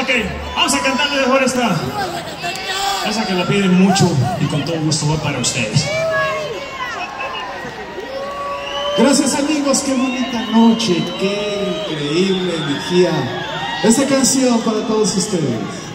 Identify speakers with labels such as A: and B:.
A: Ok, vamos a cantarle mejor esta. Esa que la piden mucho y con todo gusto va para ustedes.
B: Gracias amigos, qué bonita noche, qué increíble energía. Esta canción para todos ustedes.